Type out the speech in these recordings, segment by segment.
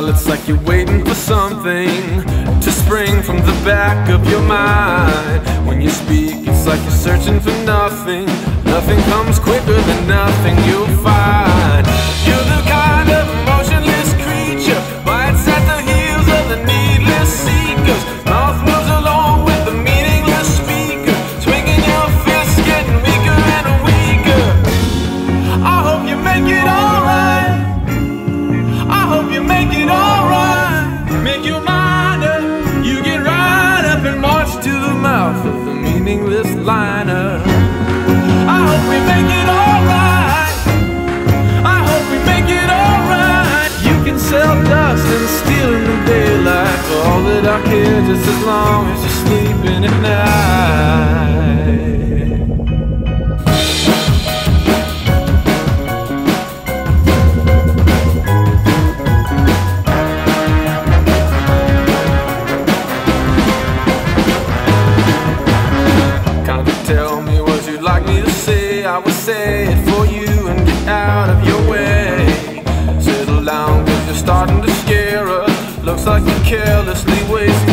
smile, it's like you're waiting for something to spring from the back of your mind. When you speak, it's like you're searching for nothing. Nothing comes quicker than nothing you'll find. You're the to the mouth of the meaningless liner. I hope we make it alright. I hope we make it alright. You can sell dust and steal in the daylight. For all that I care, just as long as you're sleeping at night. I would say it for you and get out of your way. Settle down, cause you're starting to scare us. Looks like you're carelessly wasting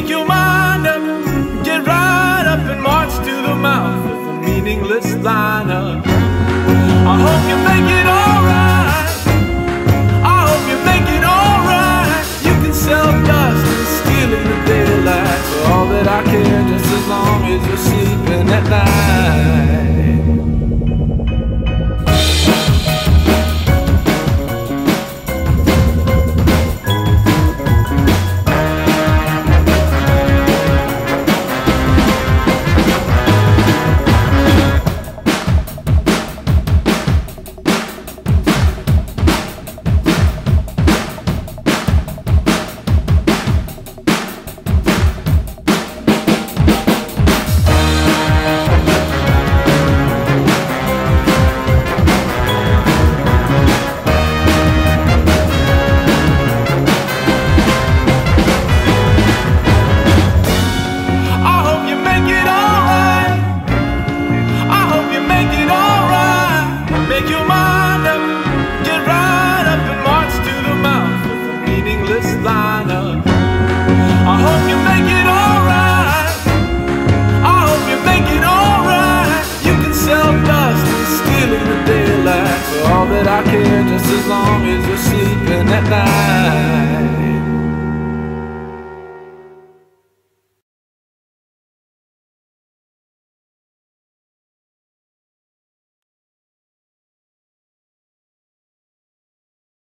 Make your mind up, get right up and march to the mouth of the meaningless liner. I hope you make it alright. I hope you make it alright. You can sell dust and steal in the daylight. For all that I care, just as long as you're sleeping at night. That I care, just as long as you're sleeping at night.